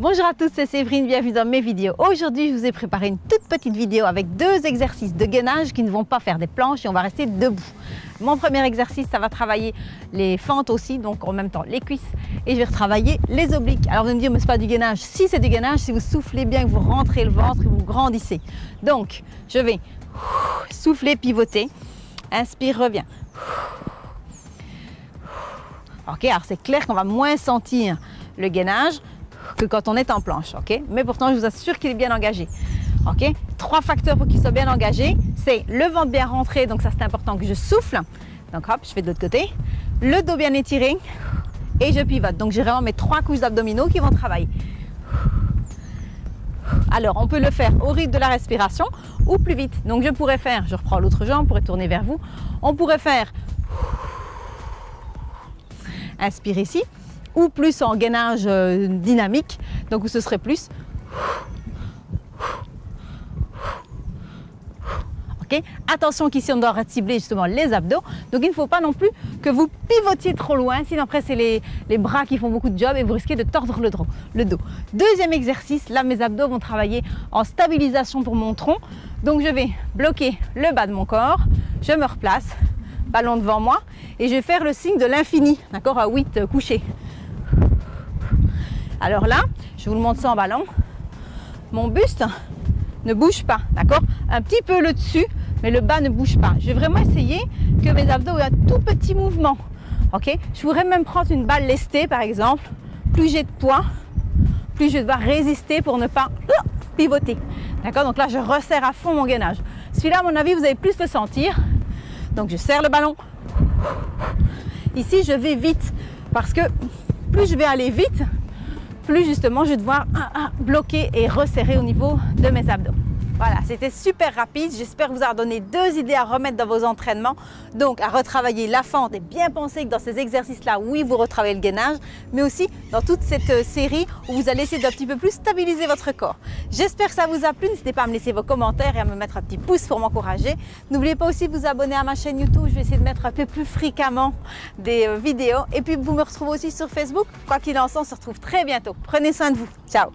Bonjour à tous, c'est Séverine, bienvenue dans mes vidéos. Aujourd'hui, je vous ai préparé une toute petite vidéo avec deux exercices de gainage qui ne vont pas faire des planches et on va rester debout. Mon premier exercice, ça va travailler les fentes aussi, donc en même temps les cuisses, et je vais retravailler les obliques. Alors vous me dire, mais c'est pas du gainage. Si c'est du gainage, si vous soufflez bien, que vous rentrez le ventre et vous grandissez. Donc, je vais souffler, pivoter. Inspire, reviens. Ok, alors c'est clair qu'on va moins sentir le gainage que quand on est en planche, ok? Mais pourtant, je vous assure qu'il est bien engagé. Ok? Trois facteurs pour qu'il soit bien engagé, c'est le ventre bien rentré, donc ça c'est important que je souffle. Donc hop, je fais de l'autre côté. Le dos bien étiré et je pivote. Donc j'ai vraiment mes trois couches d'abdominaux qui vont travailler. Alors, on peut le faire au rythme de la respiration ou plus vite. Donc, je pourrais faire, je reprends l'autre jambe, pour tourner vers vous. On pourrait faire, inspire ici, ou plus en gainage euh, dynamique. Donc ce serait plus. ok Attention qu'ici on doit cibler justement les abdos. Donc il ne faut pas non plus que vous pivotiez trop loin, sinon après c'est les, bras qui font beaucoup de job et vous risquez de tordre le, le dos. Deuxième exercice, là mes abdos vont travailler en stabilisation pour mon tronc. Donc je vais bloquer le bas de mon corps, je me replace, ballon devant moi et je vais faire le signe de l'infini, d'accord, à 8 couchés. Alors là, je vous le montre sans ballon. Mon buste ne bouge pas, d'accord? Un petit peu le dessus, mais le bas ne bouge pas. Je vais vraiment essayer que mes abdos aient un tout petit mouvement. Ok? Je pourrais même prendre une balle lestée, par exemple. Plus j'ai de poids, plus je vais devoir résister pour ne pas euh, pivoter. D'accord? Donc là, je resserre à fond mon gainage. Celui-là, à mon avis, vous allez plus le sentir. Donc je serre le ballon. Ici, je vais vite parce que plus je vais aller vite, plus justement je vais devoir bloquer et resserrer au niveau de mes abdos. Voilà, c'était super rapide. J'espère vous avoir donné deux idées à remettre dans vos entraînements. Donc, à retravailler la fente et bien penser que dans ces exercices-là, oui, vous retravaillez le gainage, mais aussi dans toute cette euh, série où vous allez essayer d'un petit peu plus stabiliser votre corps. J'espère que ça vous a plu. N'hésitez pas à me laisser vos commentaires et à me mettre un petit pouce pour m'encourager. N'oubliez pas aussi de vous abonner à ma chaîne YouTube. Je vais essayer de mettre un peu plus fréquemment des euh, vidéos. Et puis, vous me retrouvez aussi sur Facebook. Quoi qu'il en soit, on se retrouve très bientôt. Prenez soin de vous. Ciao